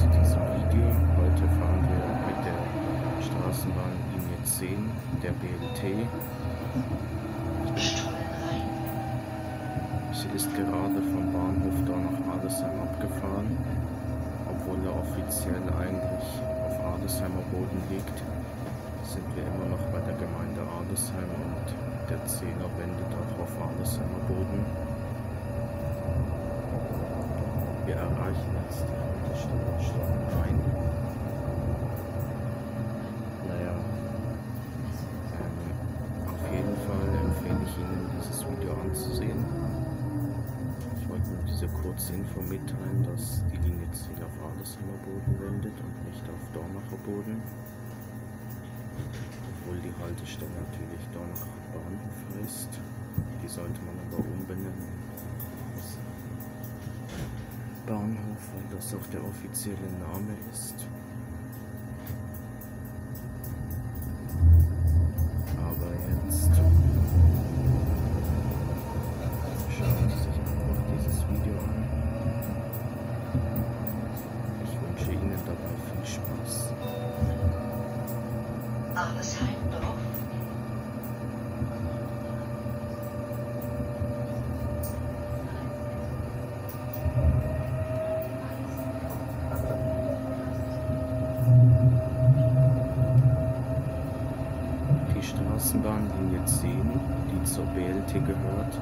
zu diesem Video. Heute fahren wir mit der Straßenbahnlinie 10 der BLT. Sie ist gerade vom Bahnhof Dornach-Adesheim abgefahren, obwohl er offiziell eigentlich auf Adesheimer Boden liegt, sind wir immer noch bei der Gemeinde Adesheim und der Zehner wendet auch auf Adesheimer Boden. Wir erreichen jetzt die Auf jeden Fall empfehle ich Ihnen, dieses Video anzusehen. Ich wollte nur diese kurze Info mitteilen, dass die Linie 10 auf Adesheimer Boden wendet und nicht auf Dornacher Boden. Obwohl die Haltestelle natürlich Dornach Bahnhof heißt. Die sollte man aber umbenennen. Bahnhof, weil das auch der offizielle Name ist. Die Straßenbahnlinie 10, die zur BLT gehört,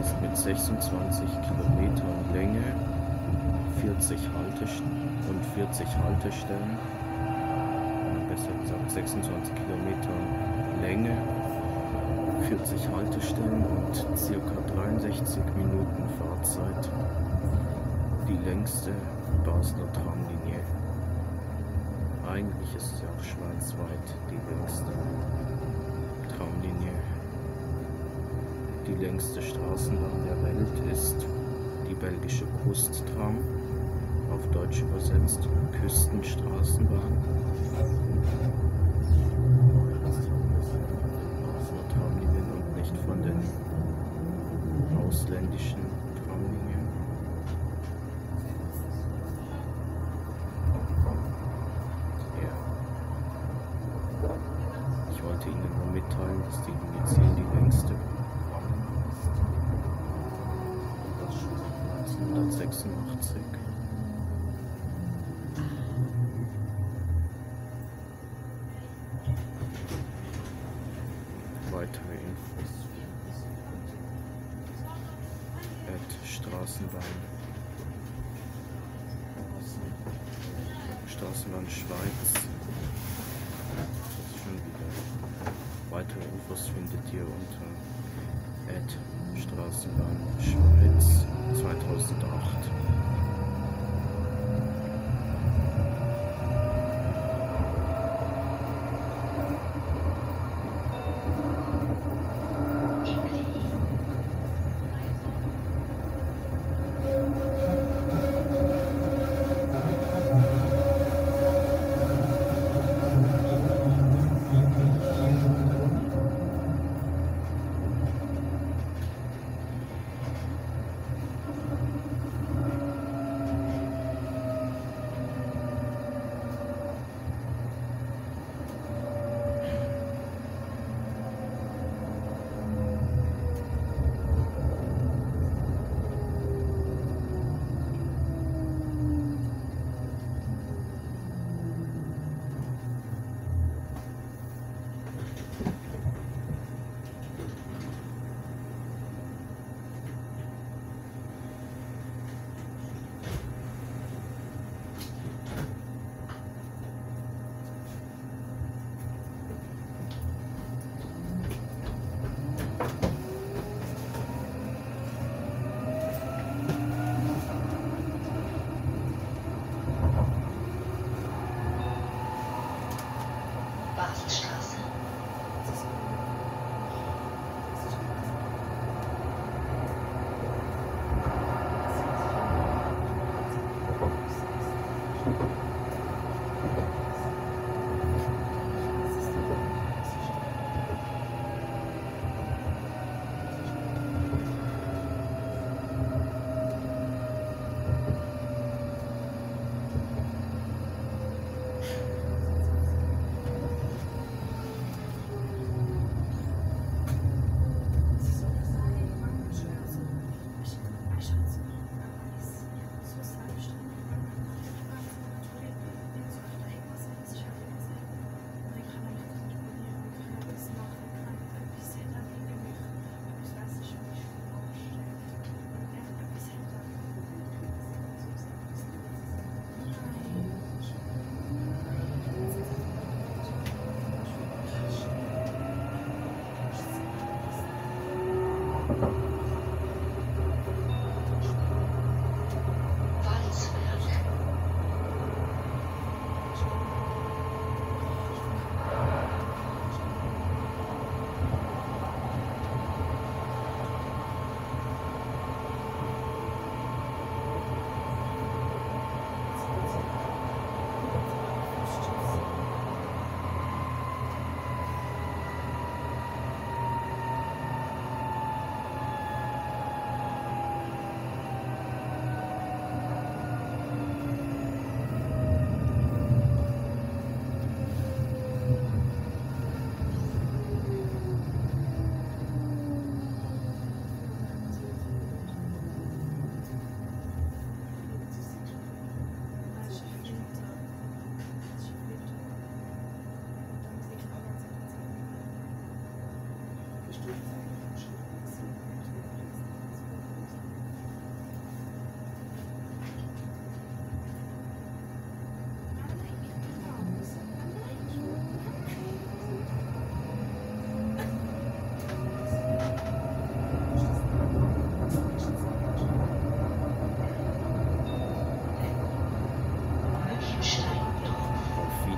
ist mit 26 Kilometern Länge, 40 Haltestellen und 40 Haltestellen, besser gesagt 26 Kilometern Länge, 40 Haltestellen und circa 63 Minuten Fahrzeit die längste Basler Tramlinie. Eigentlich ist sie auch schweizweit die längste Die längste Straßenbahn der Welt ist die belgische Kusttram, auf Deutsch übersetzt Küstenstraßenbahn. Basler Tramlinien und nicht von den ausländischen 1986. Weitere Infos. At Straßenbahn. Straßenbahn Schweiz. Weitere Infos findet ihr unter Straßenbahn Schweiz 2008.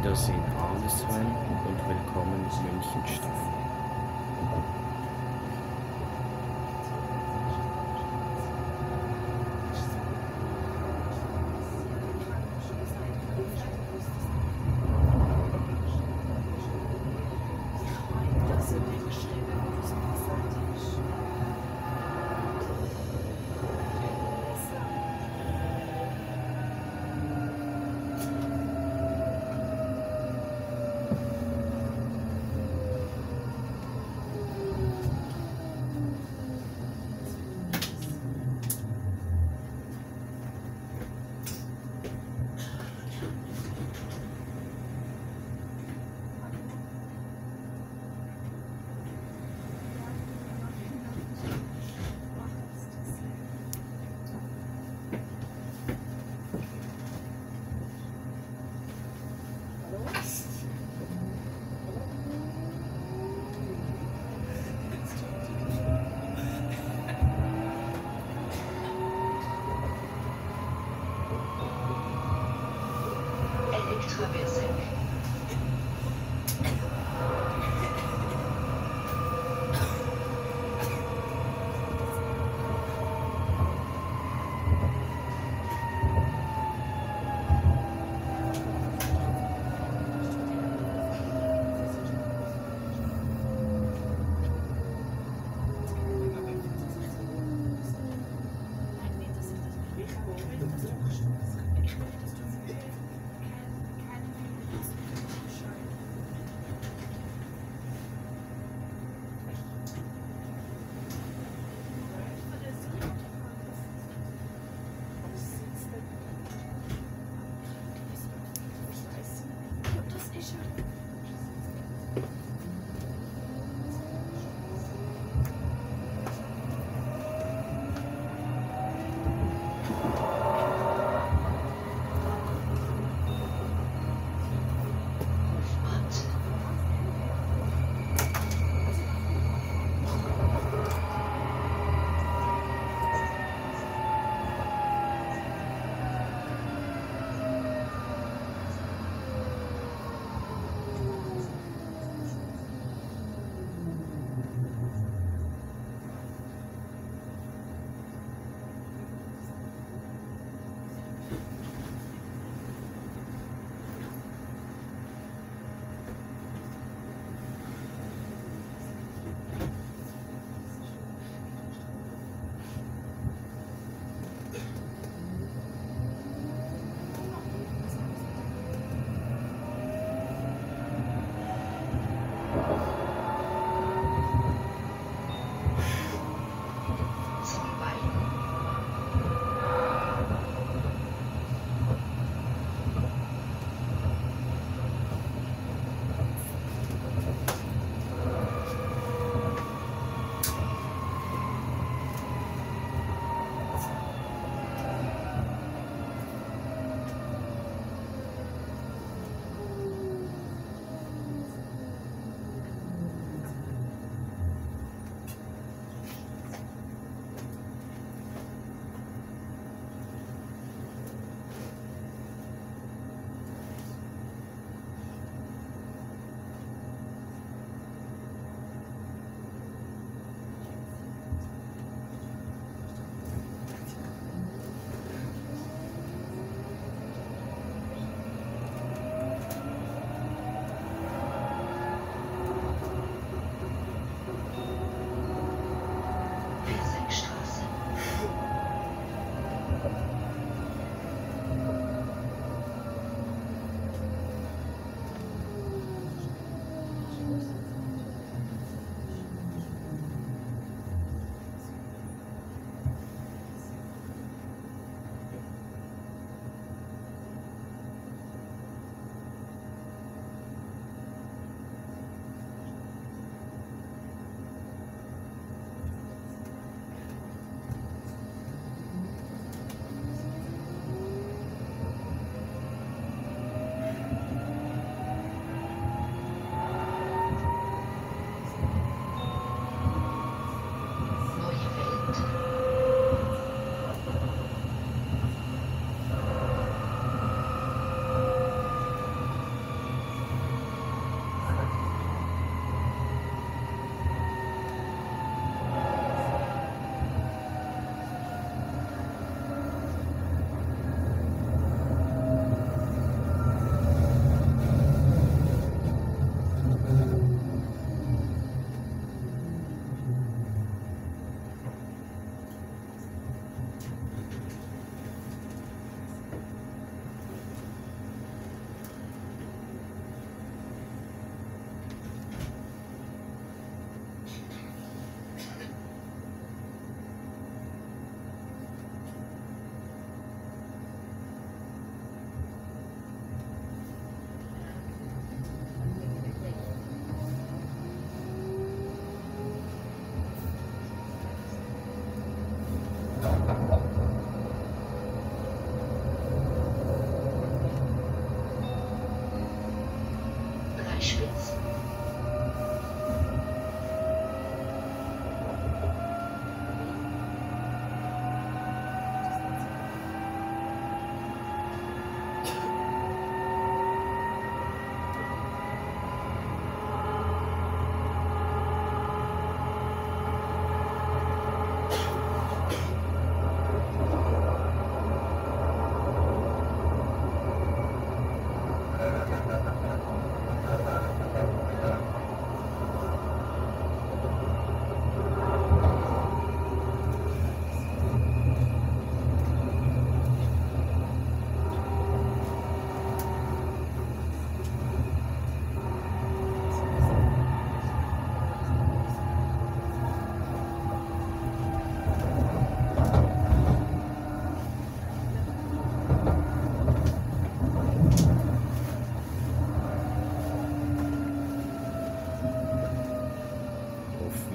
Wiedersehen Arlesheim und willkommen Münchenstein.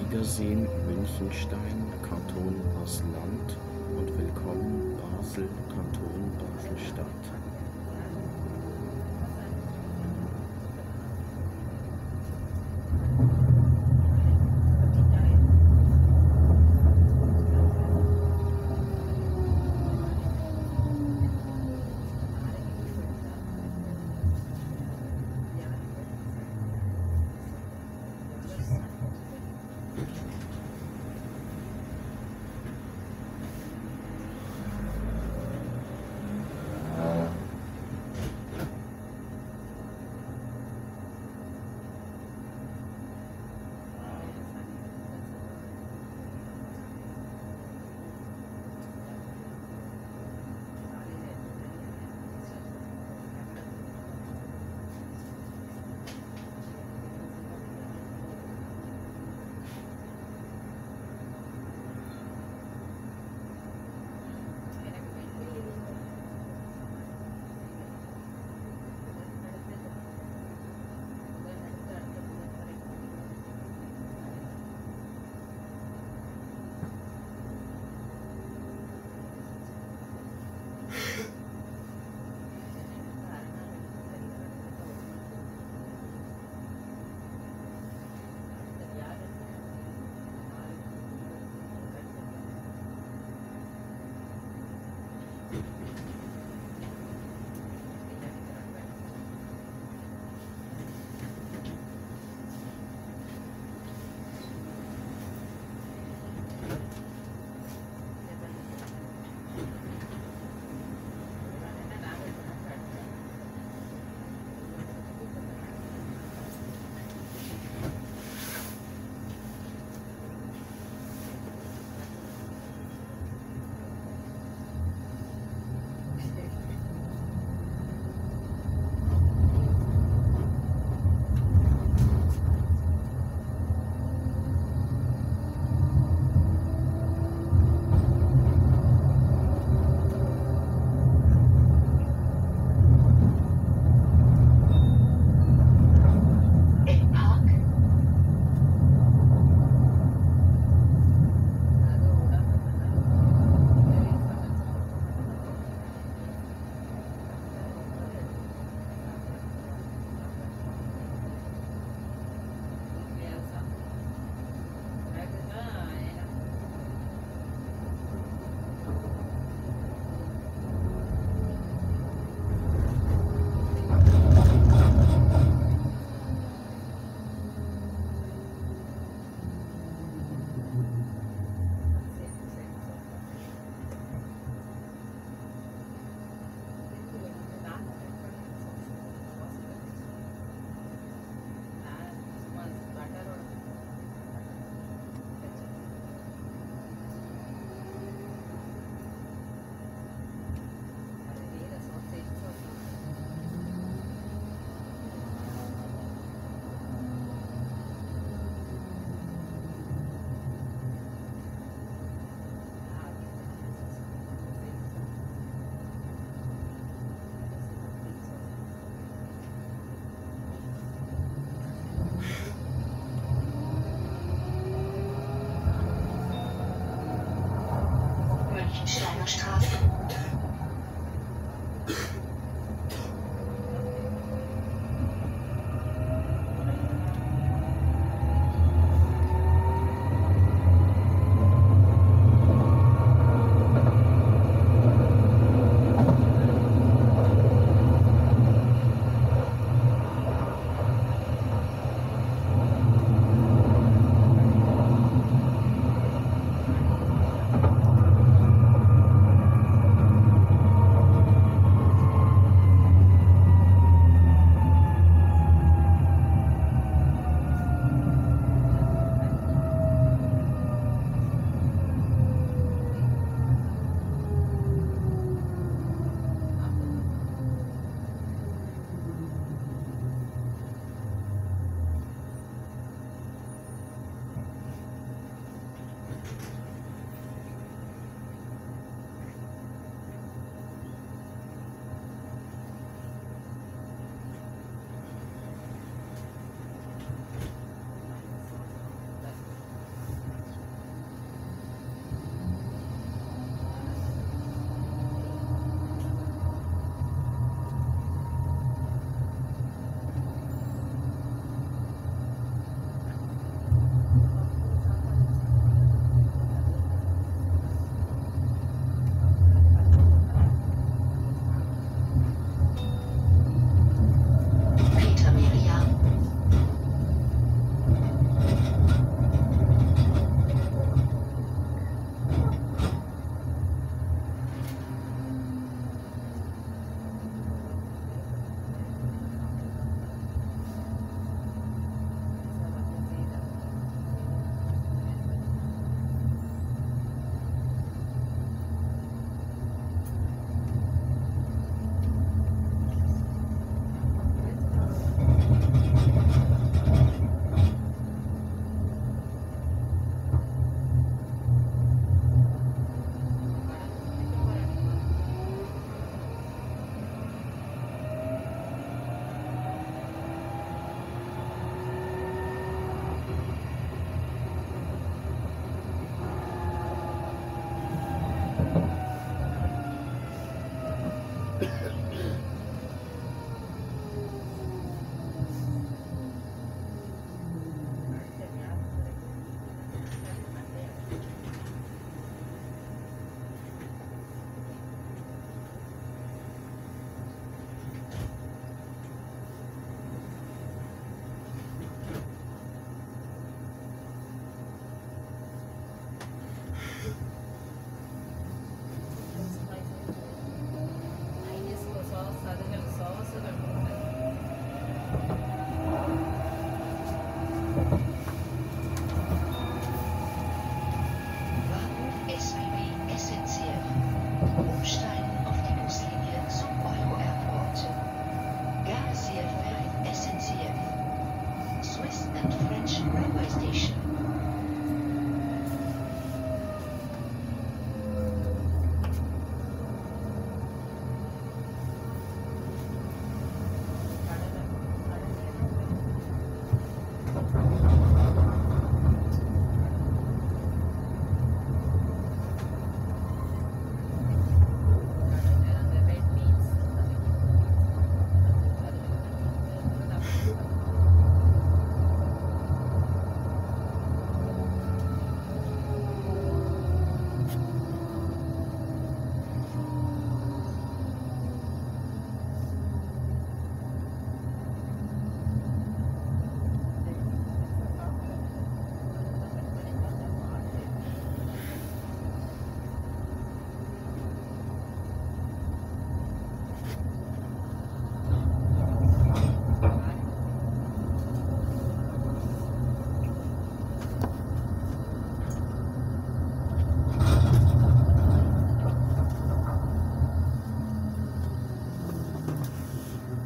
Wiedersehen Münchenstein, Kanton Basel-Land und willkommen Basel, Kanton Basel-Stadt.